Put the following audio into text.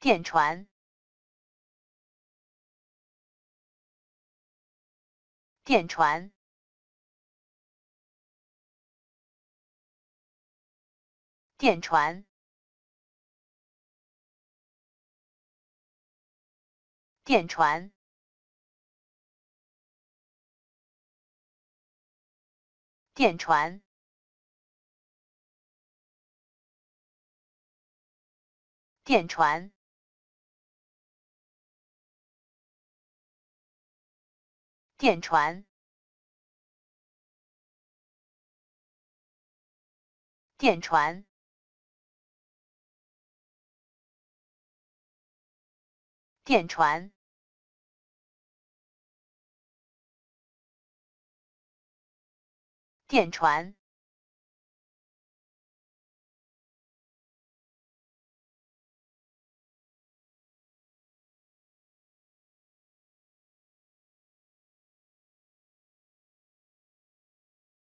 电船电船电船电船电船电船电传，电传，电传，电传。